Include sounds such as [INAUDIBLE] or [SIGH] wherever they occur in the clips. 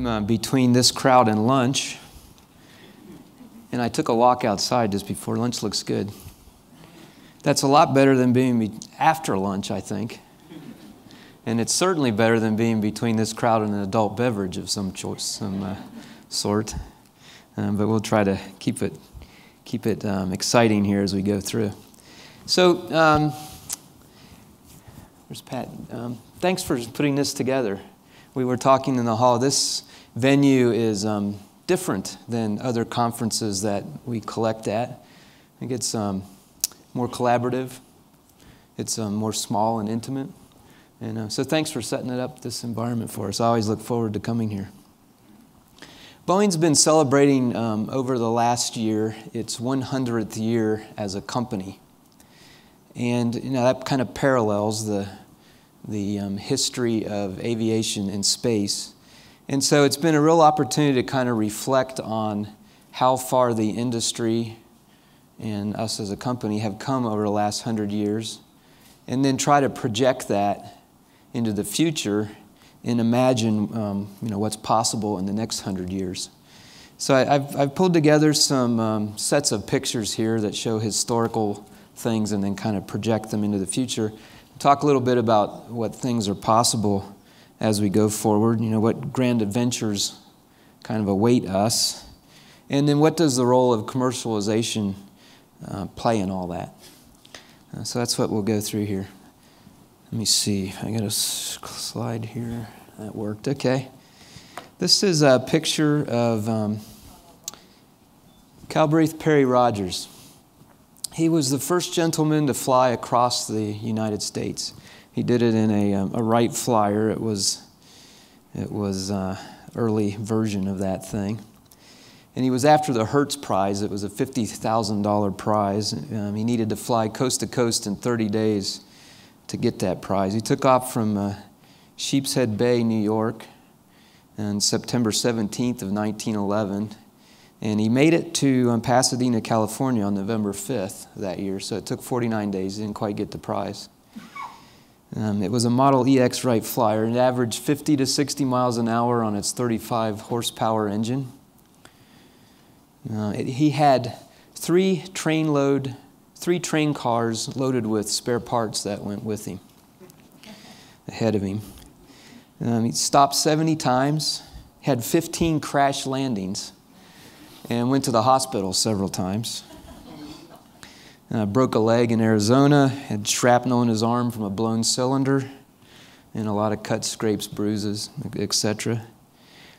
I'm uh, between this crowd and lunch, and I took a walk outside just before lunch. Looks good. That's a lot better than being after lunch, I think. And it's certainly better than being between this crowd and an adult beverage of some choice, some uh, sort. Um, but we'll try to keep it, keep it um, exciting here as we go through. So, um, where's Pat? Um, thanks for putting this together. We were talking in the hall. This venue is um, different than other conferences that we collect at. I think it's um, more collaborative. It's more small and intimate. And uh, so thanks for setting it up, this environment for us. I always look forward to coming here. Boeing's been celebrating um, over the last year its 100th year as a company. And you know, that kind of parallels the, the um, history of aviation and space. And so it's been a real opportunity to kind of reflect on how far the industry and us as a company have come over the last 100 years, and then try to project that into the future and imagine um, you know, what's possible in the next hundred years. So I, have I've pulled together some um, sets of pictures here that show historical things and then kind of project them into the future. Talk a little bit about what things are possible as we go forward, you know, what grand adventures kind of await us. And then what does the role of commercialization uh, play in all that? Uh, so that's what we'll go through here. Let me see. I got a slide here. That worked. Okay. This is a picture of um, Calbraith Perry Rodgers. He was the first gentleman to fly across the United States. He did it in a, um, a Wright Flyer. It was, it was uh, early version of that thing. And he was after the Hearst Prize. It was a $50,000 prize. Um, he needed to fly coast to coast in 30 days to get that prize. He took off from uh, Sheepshead Bay, New York, on September 17th of 1911, and he made it to um, Pasadena, California on November 5th that year, so it took 49 days. He didn't quite get the prize. Um, it was a Model EX Wright Flyer. It averaged 50 to 60 miles an hour on its 35 horsepower engine. Uh, it, he had three train load three train cars loaded with spare parts that went with him, ahead of him. Um, he stopped 70 times, had 15 crash landings, and went to the hospital several times. Uh, broke a leg in Arizona, had shrapnel in his arm from a blown cylinder, and a lot of cuts, scrapes, bruises, etc.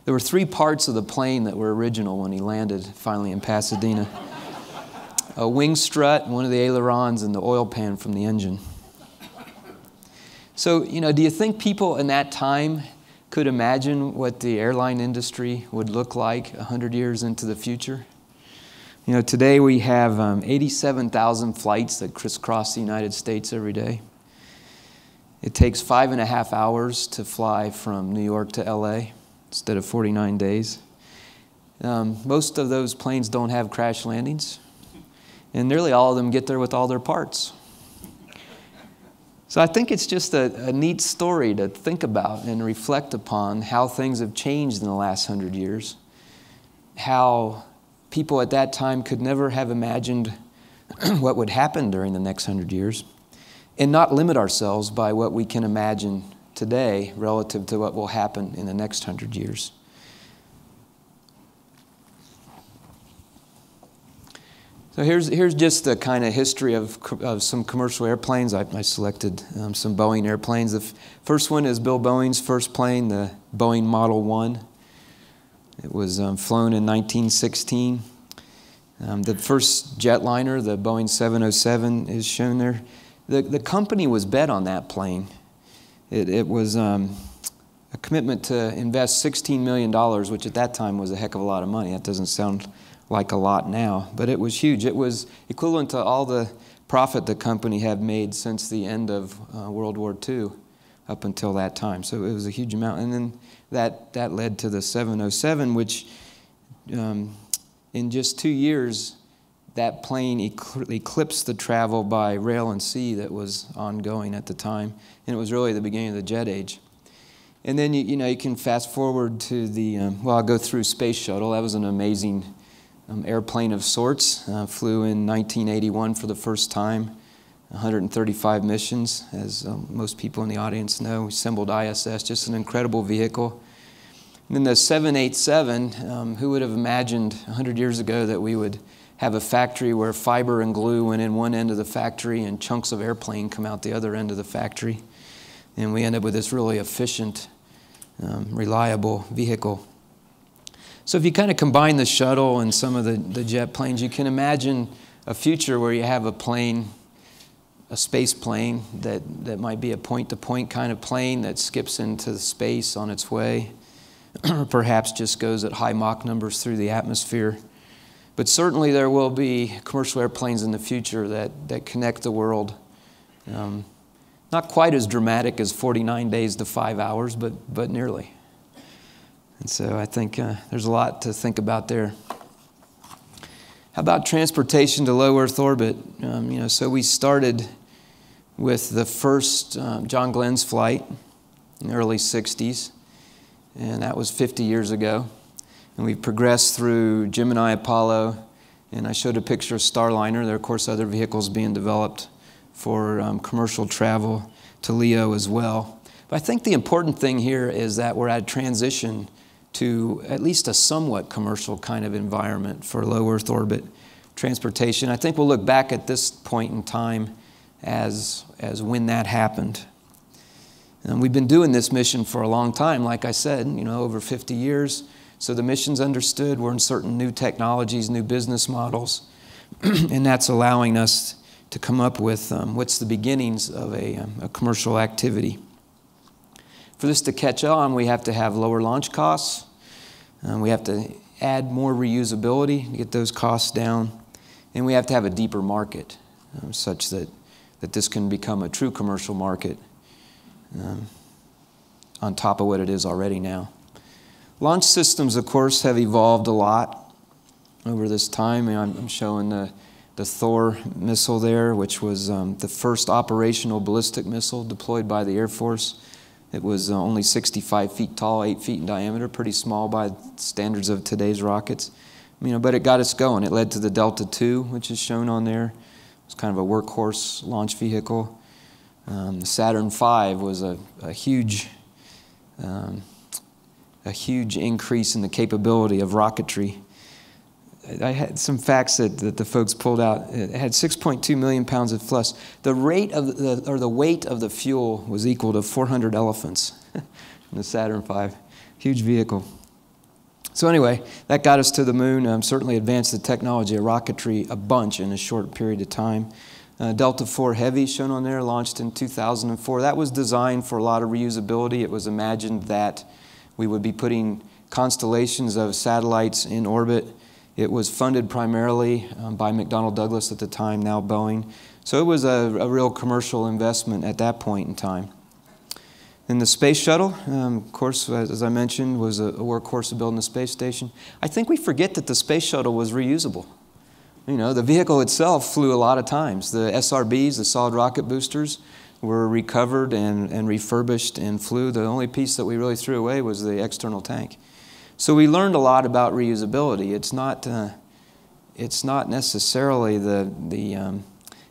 There were three parts of the plane that were original when he landed finally in Pasadena a wing strut, one of the ailerons, and the oil pan from the engine. So, you know, do you think people in that time could imagine what the airline industry would look like 100 years into the future? You know, today we have um, 87,000 flights that crisscross the United States every day. It takes five and a half hours to fly from New York to LA instead of 49 days. Um, most of those planes don't have crash landings and nearly all of them get there with all their parts. So I think it's just a, a, neat story to think about and reflect upon how things have changed in the last hundred years. How people at that time could never have imagined [CLEARS THROAT] what would happen during the next hundred years, and not limit ourselves by what we can imagine today relative to what will happen in the next hundred years. So here's, here's just the kind of history of, of some commercial airplanes. I, I selected um, some Boeing airplanes. The first one is Bill Boeing's first plane, the Boeing Model 1. It was um, flown in 1916. Um, the first jetliner, the Boeing 707, is shown there. The, the company was bet on that plane. It, it was um, a commitment to invest $16 million, which at that time was a heck of a lot of money. That doesn't sound like a lot now, but it was huge. It was equivalent to all the profit the company had made since the end of uh, World War II up until that time. So it was a huge amount. And then that, that led to the 707, which um, in just two years, that plane eclipsed the travel by rail and sea that was ongoing at the time. And it was really the beginning of the jet age. And then you, you know you can fast forward to the um, well, I'll go through Space Shuttle. That was an amazing um, airplane of sorts. Uh, flew in 1981 for the first time. 135 missions, as um, most people in the audience know. We assembled ISS, just an incredible vehicle. And then the 787, um, who would have imagined 100 years ago that we would have a factory where fiber and glue went in one end of the factory and chunks of airplane come out the other end of the factory? And we end up with this really efficient, um, reliable vehicle. So if you kind of combine the shuttle and some of the, the jet planes, you can imagine a future where you have a plane a space plane that, that might be a point to point kind of plane that skips into space on its way, or [CLEARS THROAT] perhaps just goes at high Mach numbers through the atmosphere. But certainly there will be commercial airplanes in the future that, that connect the world. Um, not quite as dramatic as 49 days to five hours, but, but nearly. And so I think uh, there's a lot to think about there. How about transportation to low Earth orbit? Um, you know, so we started with the first um, John Glenn's flight in the early 60s, and that was 50 years ago. And we've progressed through Gemini Apollo, and I showed a picture of Starliner. There are, of course, other vehicles being developed for um, commercial travel to LEO as well. But I think the important thing here is that we're at transition to at least a somewhat commercial kind of environment for low Earth orbit transportation. I think we'll look back at this point in time as, as when that happened. And we've been doing this mission for a long time, like I said, you know, over 50 years. So the mission's understood. We're in certain new technologies, new business models, [CLEARS THROAT] and that's allowing us to come up with um, what's the beginnings of a, um, a commercial activity. For this to catch on, we have to have lower launch costs. Um, we have to add more reusability to get those costs down. And we have to have a deeper market um, such that that this can become a true commercial market um, on top of what it is already now. Launch systems, of course, have evolved a lot over this time. I'm showing the, the Thor missile there, which was um, the first operational ballistic missile deployed by the Air Force. It was uh, only 65 feet tall, 8 feet in diameter, pretty small by standards of today's rockets. You know, but it got us going. It led to the Delta II, which is shown on there. It's kind of a workhorse launch vehicle. Um, the Saturn V was a, a huge, um, a huge increase in the capability of rocketry. I had some facts that, that the folks pulled out. It had 6.2 million pounds of thrust. The rate of the, or the weight of the fuel was equal to 400 elephants [LAUGHS] in the Saturn V. Huge vehicle. So anyway, that got us to the moon. Um, certainly advanced the technology of rocketry a bunch in a short period of time. Uh, Delta IV Heavy, shown on there, launched in 2004. That was designed for a lot of reusability. It was imagined that we would be putting constellations of satellites in orbit. It was funded primarily um, by McDonnell Douglas at the time, now Boeing. So it was a, a real commercial investment at that point in time. And the space shuttle, um, of course, as I mentioned, was a, a workhorse of building the space station. I think we forget that the space shuttle was reusable. You know, the vehicle itself flew a lot of times. The SRBs, the solid rocket boosters, were recovered and, and refurbished and flew. The only piece that we really threw away was the external tank. So we learned a lot about reusability. It's not, uh, it's not necessarily the, the um,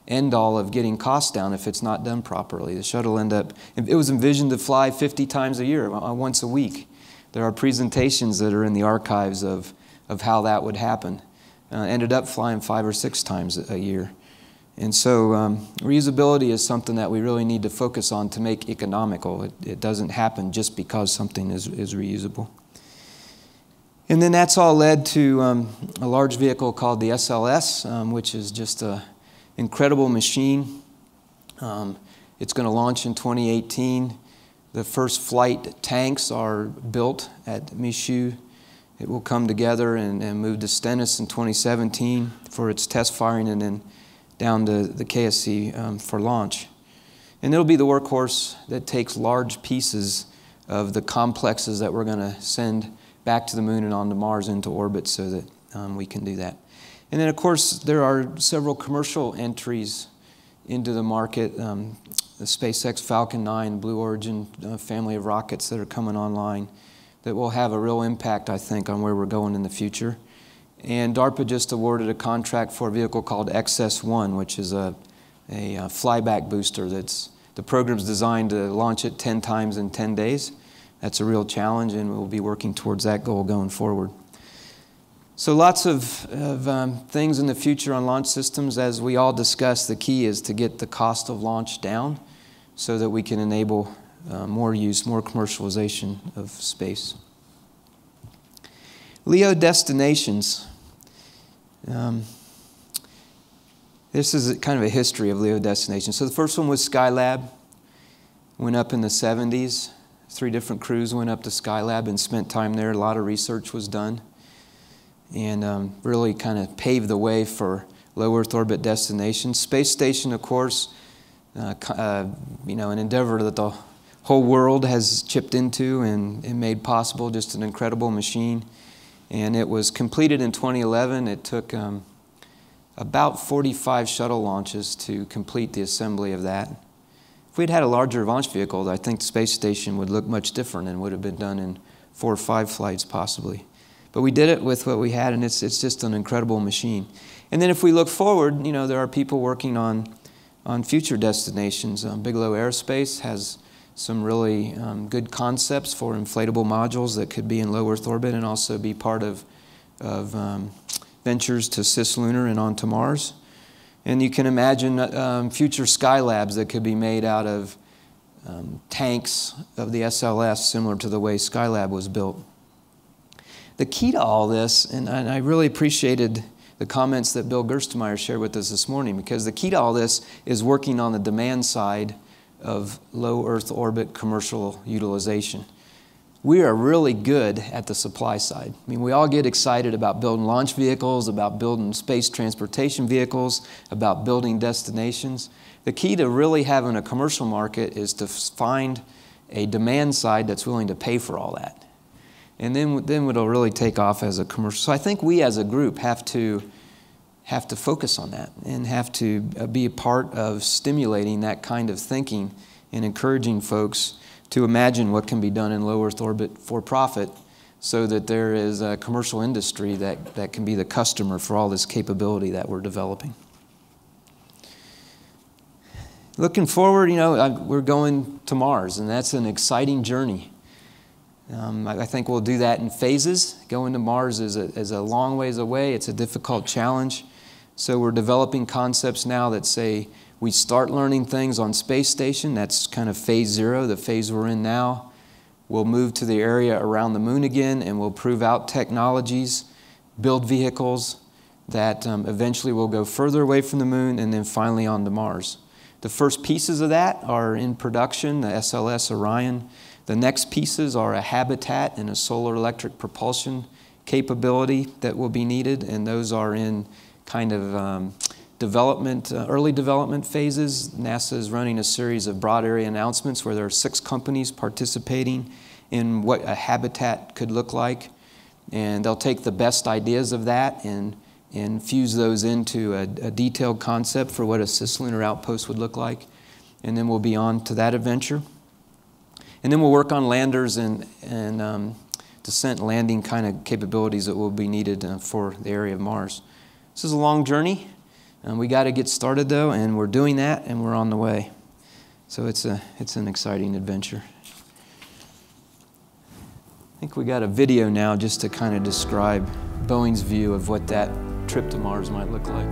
end all of getting costs down if it's not done properly. The shuttle end up, it was envisioned to fly 50 times a year, uh, once a week. There are presentations that are in the archives of, of how that would happen. Uh, ended up flying five or six times a year. And so um, reusability is something that we really need to focus on to make economical. It, it doesn't happen just because something is, is reusable. And then that's all led to um, a large vehicle called the SLS, um, which is just a, incredible machine. Um, it's going to launch in 2018. The first flight tanks are built at Michoud. It will come together and, and move to Stennis in 2017 for its test firing and then down to the KSC um, for launch. And it'll be the workhorse that takes large pieces of the complexes that we're going to send back to the moon and onto Mars into orbit so that um, we can do that. And then, of course, there are several commercial entries into the market. Um, the SpaceX Falcon 9, Blue Origin uh, family of rockets that are coming online that will have a real impact, I think, on where we're going in the future. And DARPA just awarded a contract for a vehicle called XS-1, which is a, a, a flyback booster that's the program's designed to launch it 10 times in 10 days. That's a real challenge, and we'll be working towards that goal going forward. So, lots of, of um, things in the future on launch systems. As we all discussed, the key is to get the cost of launch down so that we can enable uh, more use, more commercialization of space. LEO destinations. Um, this is kind of a history of LEO destinations. So the first one was Skylab. Went up in the 70s. Three different crews went up to Skylab and spent time there. A lot of research was done. And um, really kind of paved the way for low Earth orbit destinations. Space Station, of course, uh, uh, you know, an endeavor that the whole world has chipped into and, and made possible. Just an incredible machine. And it was completed in 2011. It took um, about 45 shuttle launches to complete the assembly of that. If we'd had a larger launch vehicle, I think the space station would look much different and would have been done in four or five flights possibly. But we did it with what we had, and it's, it's just an incredible machine. And then if we look forward, you know, there are people working on, on future destinations. Um, Bigelow Aerospace has some really um, good concepts for inflatable modules that could be in low Earth orbit and also be part of, of um, ventures to cislunar and onto Mars. And you can imagine um, future Skylabs that could be made out of um, tanks of the SLS, similar to the way Skylab was built. The key to all this, and I really appreciated the comments that Bill Gerstenmaier shared with us this morning, because the key to all this is working on the demand side of low Earth orbit commercial utilization we are really good at the supply side. I mean, we all get excited about building launch vehicles, about building space transportation vehicles, about building destinations. The key to really having a commercial market is to find a demand side that's willing to pay for all that. And then, then it'll really take off as a commercial. So I think we as a group have to, have to focus on that and have to uh, be a part of stimulating that kind of thinking and encouraging folks to imagine what can be done in low Earth orbit for profit so that there is a commercial industry that, that can be the customer for all this capability that we're developing. Looking forward, you know, we're going to Mars, and that's an exciting journey. Um, I think we'll do that in phases. Going to Mars is a, is a long ways away, it's a difficult challenge. So we're developing concepts now that say we start learning things on space station. That's kind of phase zero, the phase we're in now. We'll move to the area around the moon again and we'll prove out technologies, build vehicles that um, eventually will go further away from the moon and then finally on to Mars. The first pieces of that are in production, the SLS Orion. The next pieces are a habitat and a solar electric propulsion capability that will be needed, and those are in kind of um, development, uh, early development phases. NASA is running a series of broad area announcements where there are six companies participating in what a habitat could look like. And they'll take the best ideas of that and, and fuse those into a, a detailed concept for what a cislunar outpost would look like. And then we'll be on to that adventure. And then we'll work on landers and, and um, descent landing kind of capabilities that will be needed uh, for the area of Mars. This is a long journey. And we got to get started though, and we're doing that, and we're on the way. So it's, a, it's an exciting adventure. I think we got a video now just to kind of describe Boeing's view of what that trip to Mars might look like.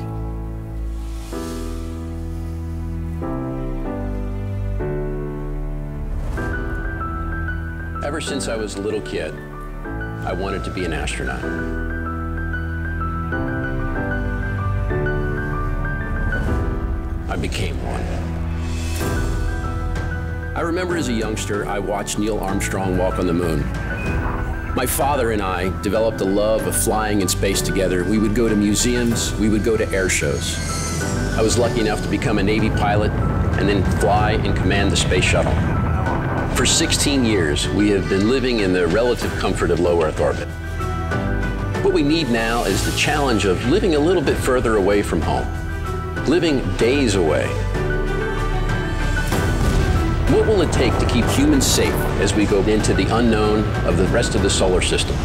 Ever since I was a little kid, I wanted to be an astronaut. I became one. I remember as a youngster, I watched Neil Armstrong walk on the moon. My father and I developed a love of flying in space together. We would go to museums, we would go to air shows. I was lucky enough to become a Navy pilot and then fly and command the space shuttle. For 16 years, we have been living in the relative comfort of low Earth orbit. What we need now is the challenge of living a little bit further away from home living days away. What will it take to keep humans safe as we go into the unknown of the rest of the solar system?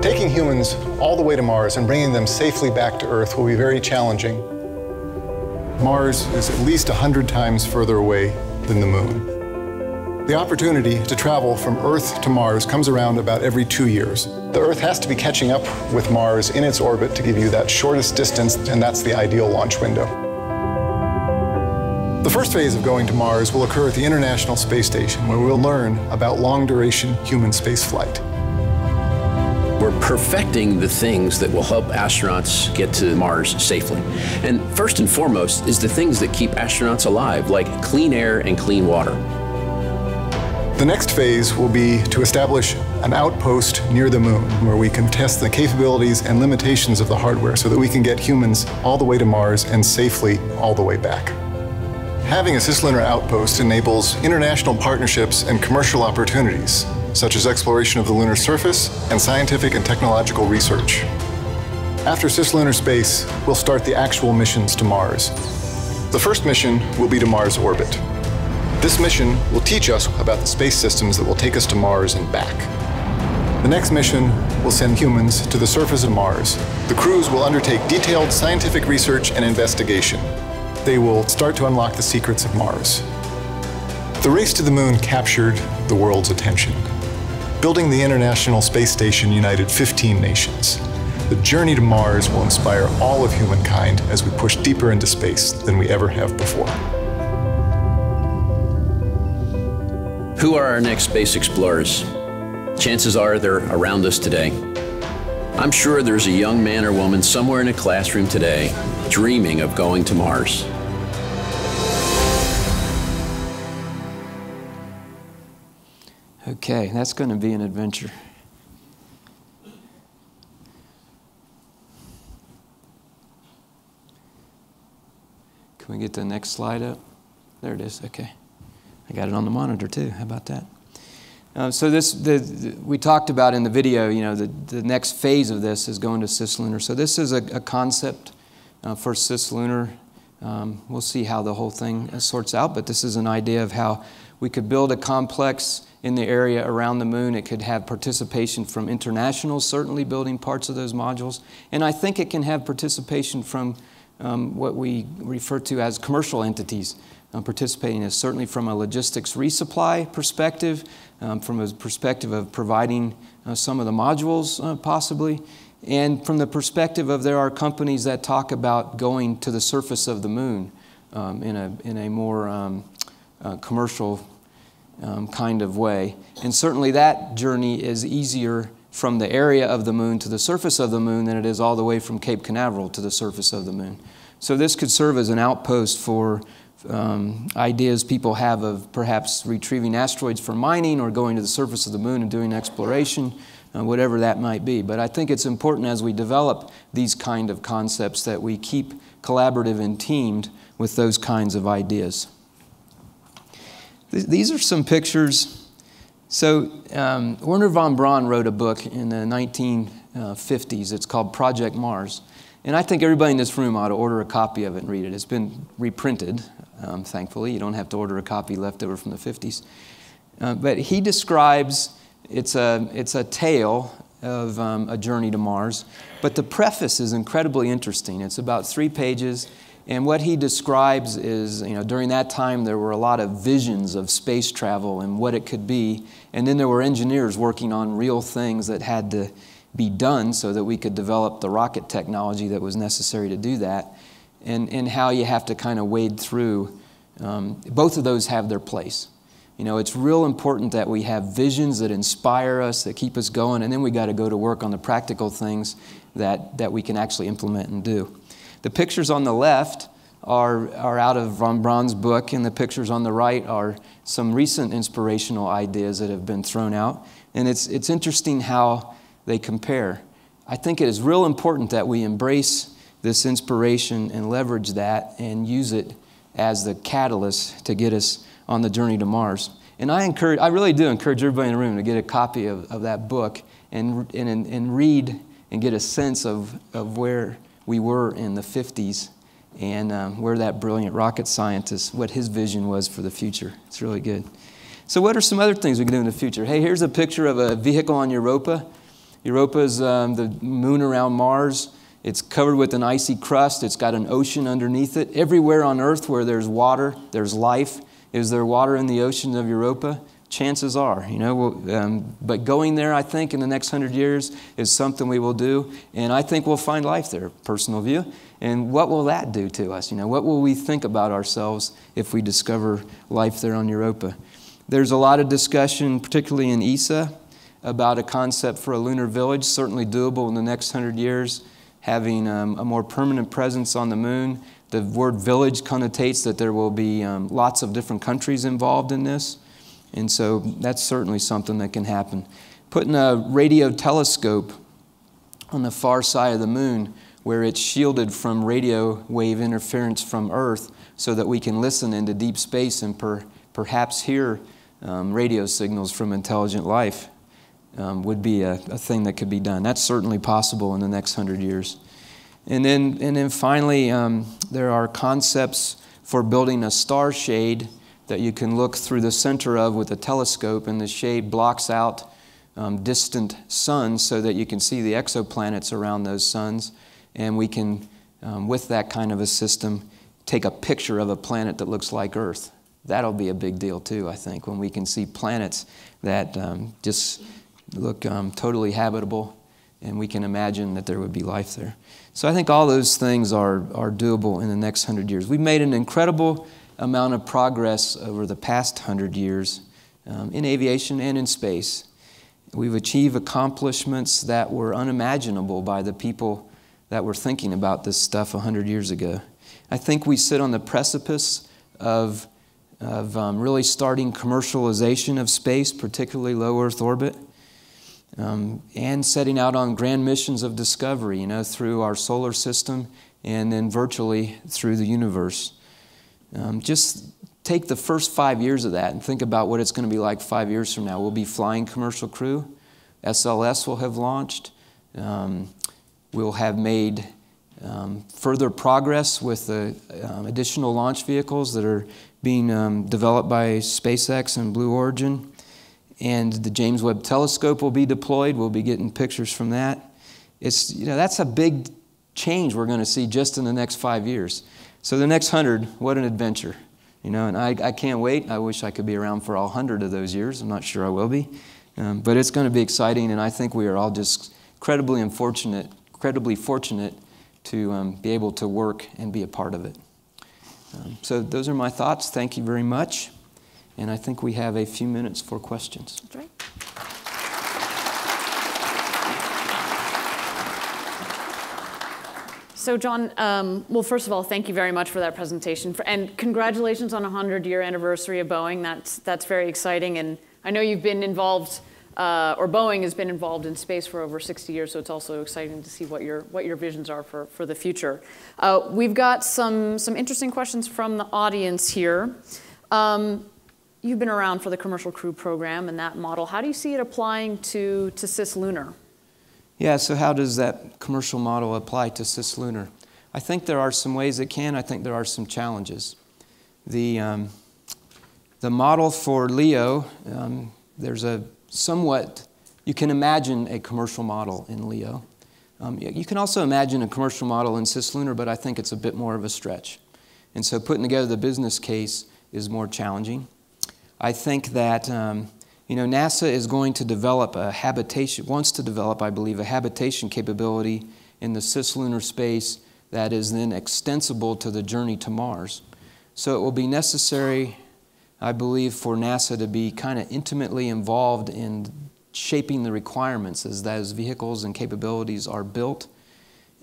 Taking humans all the way to Mars and bringing them safely back to Earth will be very challenging. Mars is at least 100 times further away than the Moon. The opportunity to travel from Earth to Mars comes around about every two years. The Earth has to be catching up with Mars in its orbit to give you that shortest distance, and that's the ideal launch window. The first phase of going to Mars will occur at the International Space Station, where we'll learn about long duration human spaceflight. We're perfecting the things that will help astronauts get to Mars safely. And first and foremost is the things that keep astronauts alive, like clean air and clean water. The next phase will be to establish an outpost near the moon where we can test the capabilities and limitations of the hardware so that we can get humans all the way to Mars and safely all the way back. Having a cislunar outpost enables international partnerships and commercial opportunities, such as exploration of the lunar surface and scientific and technological research. After cislunar space, we'll start the actual missions to Mars. The first mission will be to Mars orbit. This mission will teach us about the space systems that will take us to Mars and back. The next mission will send humans to the surface of Mars. The crews will undertake detailed scientific research and investigation they will start to unlock the secrets of Mars. The race to the moon captured the world's attention. Building the International Space Station united 15 nations. The journey to Mars will inspire all of humankind as we push deeper into space than we ever have before. Who are our next space explorers? Chances are they're around us today. I'm sure there's a young man or woman somewhere in a classroom today dreaming of going to Mars. Okay, that's going to be an adventure. Can we get the next slide up? There it is. Okay. I got it on the monitor too. How about that? Uh, so this, the, the, we talked about in the video, you know, the, the next phase of this is going to cislunar. So this is a, a concept uh, for cislunar. Um, we'll see how the whole thing sorts out, but this is an idea of how we could build a complex in the area around the moon. It could have participation from internationals, certainly building parts of those modules. And I think it can have participation from um, what we refer to as commercial entities. Um, participating is certainly from a logistics resupply perspective, um, from a perspective of providing uh, some of the modules uh, possibly, and from the perspective of there are companies that talk about going to the surface of the moon um, in, a, in a more um, uh, commercial um, kind of way. And certainly that journey is easier from the area of the moon to the surface of the moon than it is all the way from Cape Canaveral to the surface of the moon. So this could serve as an outpost for um, ideas people have of perhaps retrieving asteroids for mining or going to the surface of the moon and doing exploration, uh, whatever that might be. But I think it's important as we develop these kind of concepts that we keep collaborative and teamed with those kinds of ideas. These are some pictures. So, um, Wernher von Braun wrote a book in the 1950s. It's called Project Mars. And I think everybody in this room ought to order a copy of it and read it. It's been reprinted, um, thankfully. You don't have to order a copy left over from the 50s. Uh, but he describes it's a, it's a tale of um, a journey to Mars. But the preface is incredibly interesting. It's about three pages. And what he describes is, you know, during that time there were a lot of visions of space travel and what it could be. And then there were engineers working on real things that had to be done so that we could develop the rocket technology that was necessary to do that. And, and how you have to kind of wade through. Um, both of those have their place. You know, it's real important that we have visions that inspire us, that keep us going, and then we got to go to work on the practical things that, that we can actually implement and do. The pictures on the left are, are out of von Braun's book, and the pictures on the right are some recent inspirational ideas that have been thrown out. And it's, it's interesting how they compare. I think it is real important that we embrace this inspiration and leverage that and use it as the catalyst to get us on the journey to Mars. And I encourage, I really do encourage everybody in the room to get a copy of, of that book and, and, and read and get a sense of, of where we were in the 50s and um, where that brilliant rocket scientist, what his vision was for the future. It's really good. So, what are some other things we can do in the future? Hey, here's a picture of a vehicle on Europa. Europa is um, the moon around Mars. Covered with an icy crust. It's got an ocean underneath it. Everywhere on Earth where there's water, there's life. Is there water in the ocean of Europa? Chances are, you know. Um, but going there, I think, in the next hundred years is something we will do, and I think we'll find life there. Personal view. And what will that do to us? You know, what will we think about ourselves if we discover life there on Europa? There's a lot of discussion, particularly in ESA, about a concept for a lunar village, certainly doable in the next hundred years, having um, a more permanent presence on the moon. The word village connotates that there will be um, lots of different countries involved in this, and so that's certainly something that can happen. Putting a radio telescope on the far side of the moon where it's shielded from radio wave interference from Earth so that we can listen into deep space and per, perhaps hear um, radio signals from intelligent life um, would be a, a, thing that could be done. That's certainly possible in the next hundred years. And then, and then finally, um, there are concepts for building a star shade that you can look through the center of with a telescope, and the shade blocks out um, distant suns so that you can see the exoplanets around those suns. And we can, um, with that kind of a system, take a picture of a planet that looks like Earth. That'll be a big deal, too, I think, when we can see planets that um, just look um, totally habitable, and we can imagine that there would be life there. So I think all those things are, are doable in the next hundred years. We've made an incredible amount of progress over the past hundred years um, in aviation and in space. We've achieved accomplishments that were unimaginable by the people that were thinking about this stuff 100 years ago. I think we sit on the precipice of, of um, really starting commercialization of space, particularly low Earth orbit um, and setting out on grand missions of discovery, you know, through our solar system and then virtually through the universe. Um, just take the first five years of that and think about what it's going to be like five years from now. We'll be flying commercial crew. SLS will have launched. Um, we'll have made um, further progress with the um, additional launch vehicles that are being um, developed by SpaceX and Blue Origin and the James Webb Telescope will be deployed. We'll be getting pictures from that. It's, you know, that's a big change we're going to see just in the next five years. So the next hundred, what an adventure. You know, and I, I can't wait. I wish I could be around for all hundred of those years. I'm not sure I will be. Um, but it's going to be exciting, and I think we are all just incredibly unfortunate, incredibly fortunate to um, be able to work and be a part of it. Um, so those are my thoughts. Thank you very much. And I think we have a few minutes for questions. That's right. So, John, um, well, first of all, thank you very much for that presentation. For, and congratulations on a 100 year anniversary of Boeing. That's, that's very exciting. And I know you've been involved, uh, or Boeing has been involved in space for over 60 years, so it's also exciting to see what your, what your visions are for, for the future. Uh, we've got some, some interesting questions from the audience here. Um, you've been around for the commercial crew program and that model. How do you see it applying to, to cislunar? Yeah, so how does that commercial model apply to cislunar? I think there are some ways it can. I think there are some challenges. The, um, the model for LEO, um, there's a somewhat, you can imagine a commercial model in LEO. Um, you can also imagine a commercial model in cislunar, but I think it's a bit more of a stretch. And so putting together the business case is more challenging. I think that um, you know NASA is going to develop a habitation, wants to develop, I believe, a habitation capability in the cislunar space that is then extensible to the journey to Mars. So it will be necessary, I believe, for NASA to be kind of intimately involved in shaping the requirements as those vehicles and capabilities are built.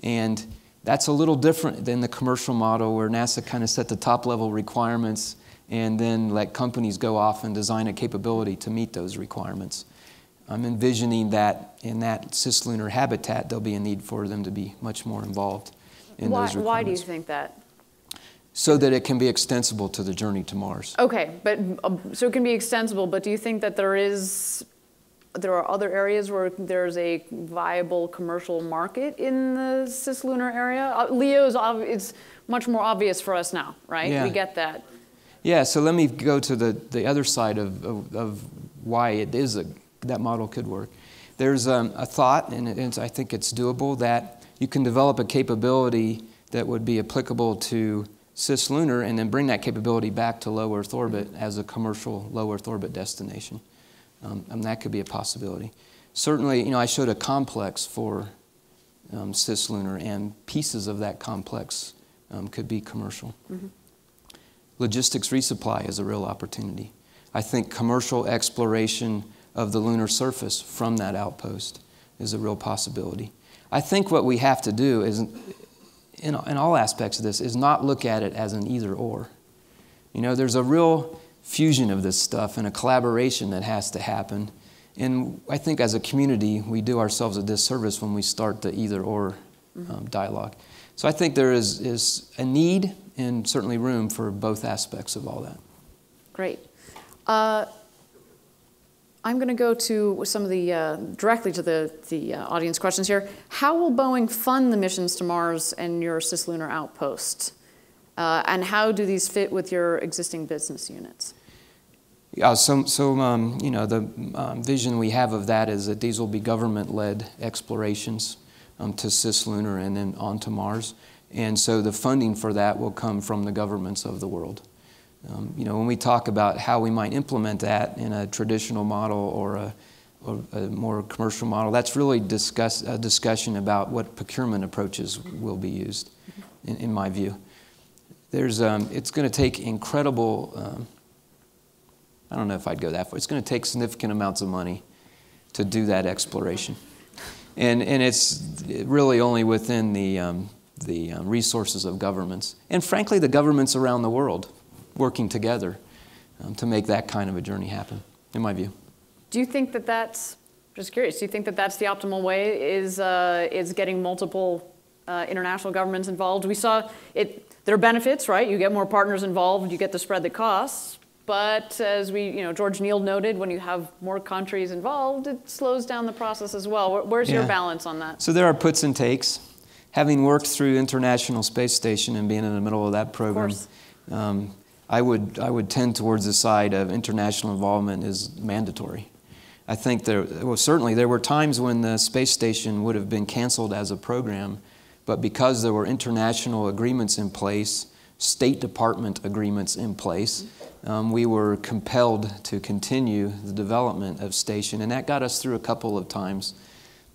And that's a little different than the commercial model where NASA kind of set the top level requirements and then let companies go off and design a capability to meet those requirements. I'm envisioning that in that cislunar habitat, there'll be a need for them to be much more involved in why, those requirements. Why do you think that? So that it can be extensible to the journey to Mars. Okay, but um, so it can be extensible, but do you think that there is there are other areas where there's a viable commercial market in the cislunar area? Uh, LEO is ob- it's much more obvious for us now, right? Yeah. We get that. Yeah, so let me go to the, the other side of, of, of why it is a, that model could work. There's um, a thought, and I think it's doable, that you can develop a capability that would be applicable to cislunar and then bring that capability back to low Earth orbit as a commercial low Earth orbit destination. Um, and that could be a possibility. Certainly, you know, I showed a complex for um, cislunar, and pieces of that complex um, could be commercial. Logistics resupply is a real opportunity. I think commercial exploration of the lunar surface from that outpost is a real possibility. I think what we have to do is, in, in all aspects of this, is not look at it as an either or. You know, there's a real fusion of this stuff and a collaboration that has to happen. And I think as a community, we do ourselves a disservice when we start the either or um, dialogue. So I think there is, is a need and certainly room for both aspects of all that. Great. Uh, I'm going to go to some of the, uh, directly to the, the uh, audience questions here. How will Boeing fund the missions to Mars and your cislunar outpost? Uh, and how do these fit with your existing business units? Yeah, so, so um, you know, the um, vision we have of that is that these will be government-led explorations um, to cislunar and then onto Mars. And so the funding for that will come from the governments of the world. Um, you know, when we talk about how we might implement that in a traditional model or a, or a more commercial model, that's really discuss, a discussion about what procurement approaches will be used, in, in my view. There's, um, it's going to take incredible, um, I don't know if I'd go that far, it's going to take significant amounts of money to do that exploration. And, and it's really only within the, um, the uh, resources of governments, and frankly, the governments around the world working together um, to make that kind of a journey happen, in my view. Do you think that that's, just curious, do you think that that's the optimal way, is, uh, is getting multiple uh, international governments involved? We saw it, there are benefits, right? You get more partners involved, you get to spread the costs. But as we, you know, George Nield noted, when you have more countries involved, it slows down the process as well. Where's your balance on that? So there are puts and takes. Having worked through International Space Station and being in the middle of that program, course. um, I would I would tend towards the side of international involvement is mandatory. I think there well certainly there were times when the space station would have been canceled as a program, but because there were international agreements in place, State Department agreements in place, um, we were compelled to continue the development of station, and that got us through a couple of times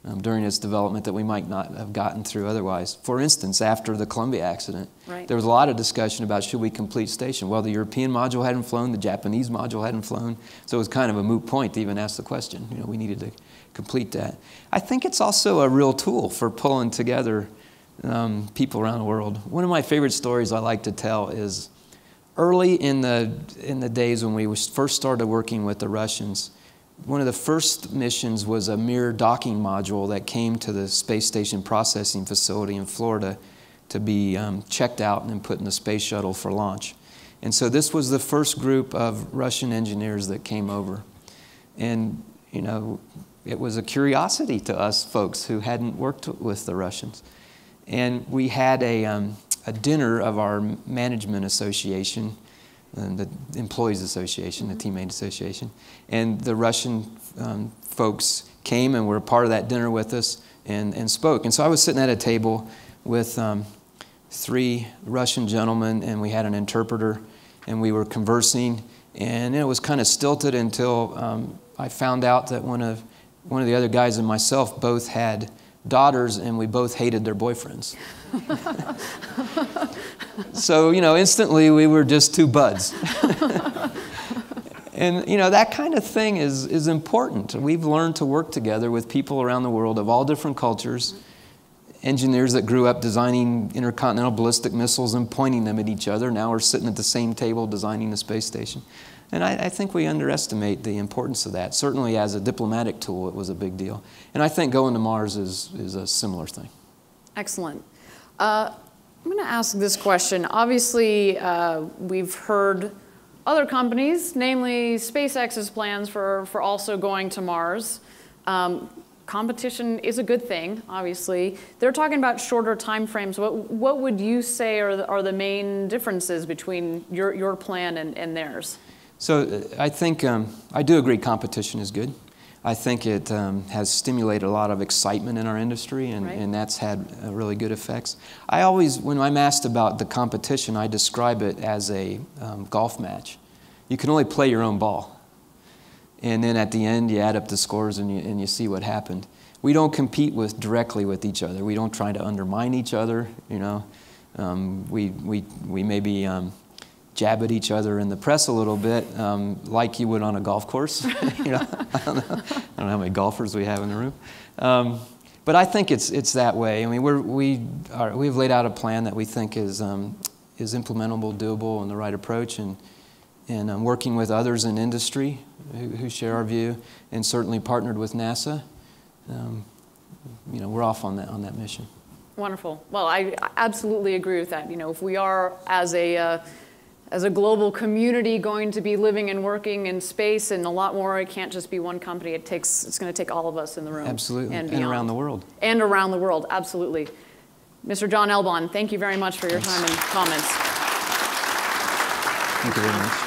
um, during its development that we might not have gotten through otherwise. For instance, after the Columbia accident, Right. there was a lot of discussion about should we complete station. Well, the European module hadn't flown, the Japanese module hadn't flown, so it was kind of a moot point to even ask the question. You know, we needed to complete that. I think it's also a real tool for pulling together um, people around the world. One of my favorite stories I like to tell is early in the in the days when we first started working with the Russians. One of the first missions was a Mir docking module that came to the space station processing facility in Florida to be um, checked out and then put in the space shuttle for launch. And so this was the first group of Russian engineers that came over. And, you know, it was a curiosity to us folks who hadn't worked with the Russians. And we had a, um, a dinner of our management association, and the Employees Association, the Teammate Association. And the Russian um, folks came and were a part of that dinner with us and, and spoke. And so I was sitting at a table with um, three Russian gentlemen, and we had an interpreter, and we were conversing. And it was kind of stilted until um, I found out that one of, one of the other guys and myself both had daughters, and we both hated their boyfriends. so, you know, instantly we were just two buds. [LAUGHS] and, you know, that kind of thing is, is important. We've learned to work together with people around the world of all different cultures, engineers that grew up designing intercontinental ballistic missiles and pointing them at each other now are sitting at the same table designing a space station. And I, I think we underestimate the importance of that. Certainly, as a diplomatic tool, it was a big deal. And I think going to Mars is, is a similar thing. Excellent. Uh, I'm going to ask this question. Obviously, uh, we've heard other companies, namely SpaceX's plans for, for also going to Mars. Um, competition is a good thing, obviously. They're talking about shorter time frames. What, what would you say are the, are the main differences between your, your plan and, and theirs? So uh, I think um, I do agree competition is good. I think it um, has stimulated a lot of excitement in our industry, and, Right. and that's had uh, really good effects. I always, when I'm asked about the competition, I describe it as a um, golf match. You can only play your own ball. And then at the end, you add up the scores and you, and you see what happened. We don't compete with, directly with each other. We don't try to undermine each other, you know. Um, we, we, we maybe um, jab at each other in the press a little bit, um, like you would on a golf course. [LAUGHS] you know, I don't know, I don't know how many golfers we have in the room. Um, but I think it's, it's that way. I mean, we're, we are, we've laid out a plan that we think is, um, is implementable, doable, and the right approach. And, and um, working with others in industry who, who share our view, and certainly partnered with NASA, um, you know, we're off on that, on that mission. Wonderful. Well, I I absolutely agree with that. You know, if we are as a uh, as a global community going to be living and working in space and a lot more, it can't just be one company. It takes it's going to take all of us in the room. Absolutely, and, and around the world. And around the world, absolutely. Mr. John Elbon, thank you very much for your time and comments. Thank you very much.